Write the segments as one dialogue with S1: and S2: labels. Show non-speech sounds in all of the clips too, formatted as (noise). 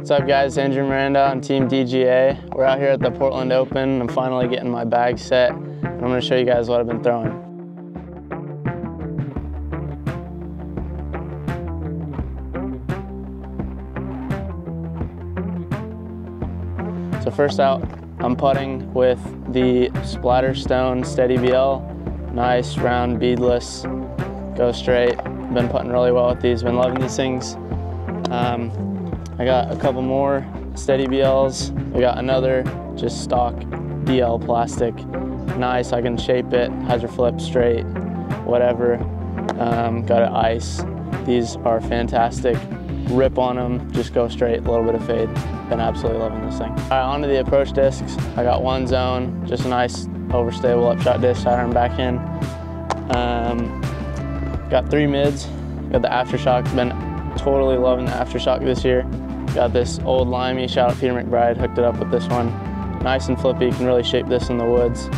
S1: What's up guys, Andrew Miranda on Team DGA. We're out here at the Portland Open. I'm finally getting my bag set. And I'm gonna show you guys what I've been throwing. So first out, I'm putting with the Splatterstone Steady BL. Nice, round, beadless, go straight. Been putting really well with these, been loving these things. Um, I got a couple more Steady BLs. I got another just stock DL plastic. Nice, I can shape it, hyzer flip straight, whatever. Um, got an ice. These are fantastic. Rip on them, just go straight, a little bit of fade. Been absolutely loving this thing. All right, onto the approach discs. I got one zone, just a nice overstable upshot disc, side arm back in. Um, got three mids, got the aftershock, been totally loving the aftershock this year. Got this old limey, shout out Peter McBride, hooked it up with this one. Nice and flippy, you can really shape this in the woods.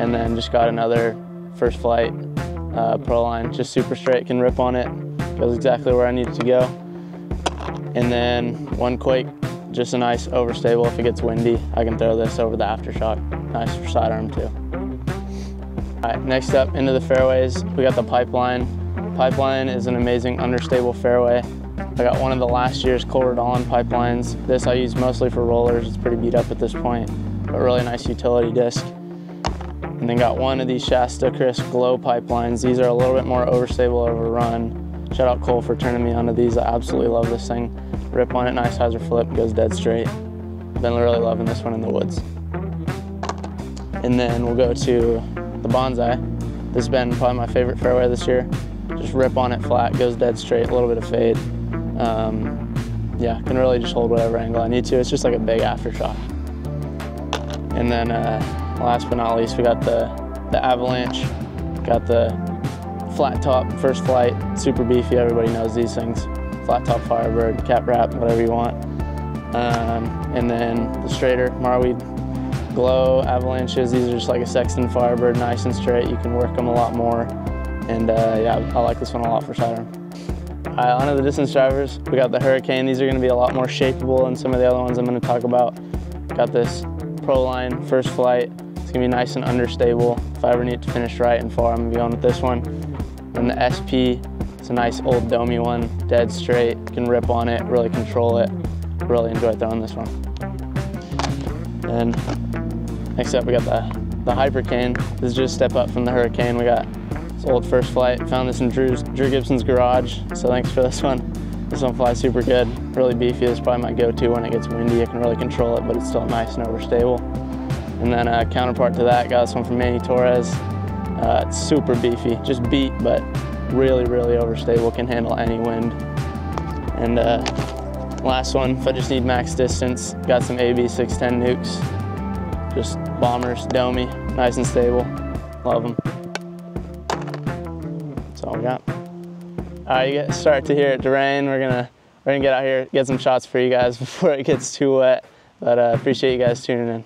S1: And then just got another first flight uh, pro line, just super straight, can rip on it, goes exactly where I need it to go. And then one Quake, just a nice overstable. If it gets windy, I can throw this over the aftershock. Nice for sidearm too. All right, next up into the fairways, we got the Pipeline. Pipeline is an amazing understable fairway. I got one of the last year's Allen pipelines. This I use mostly for rollers. It's pretty beat up at this point, but really nice utility disc. And then got one of these Shasta Crisp Glow pipelines. These are a little bit more overstable over run. Shout out Cole for turning me onto these. I absolutely love this thing. Rip on it, nice hyzer flip, goes dead straight. Been really loving this one in the woods. And then we'll go to the Bonsai. This has been probably my favorite fairway this year. Just rip on it flat, goes dead straight, a little bit of fade. Um, yeah, can really just hold whatever angle I need to. It's just like a big aftershock. And then uh, last but not least, we got the, the Avalanche. Got the flat top, first flight, super beefy, everybody knows these things. Flat top Firebird, cap wrap, whatever you want. Um, and then the straighter, Marweed Glow Avalanches. These are just like a Sexton Firebird, nice and straight. You can work them a lot more. And uh, yeah, I like this one a lot for sidearm. All right, on to the distance drivers. We got the Hurricane. These are gonna be a lot more shapeable than some of the other ones I'm gonna talk about. Got this Pro Line first flight. It's gonna be nice and understable. If I ever need to finish right and far, I'm gonna be going with this one. And the SP, it's a nice old domey one, dead straight. You can rip on it, really control it. Really enjoy throwing this one. And next up, we got the, the Hypercane. This is just a step up from the Hurricane. We got old first flight. Found this in Drew's, Drew Gibson's garage, so thanks for this one. This one flies super good, really beefy. This is probably my go-to when it gets windy. I can really control it, but it's still nice and overstable. And then a uh, counterpart to that, got this one from Manny Torres. Uh, it's super beefy, just beat, but really, really overstable, can handle any wind. And uh, last one, if I just need max distance, got some AB 610 nukes. Just bombers, domey, nice and stable. Love them. That's all we got. All right, you get, start to hear it rain. We're gonna we're gonna get out here, get some shots for you guys (laughs) before it gets too wet. But uh, appreciate you guys tuning in.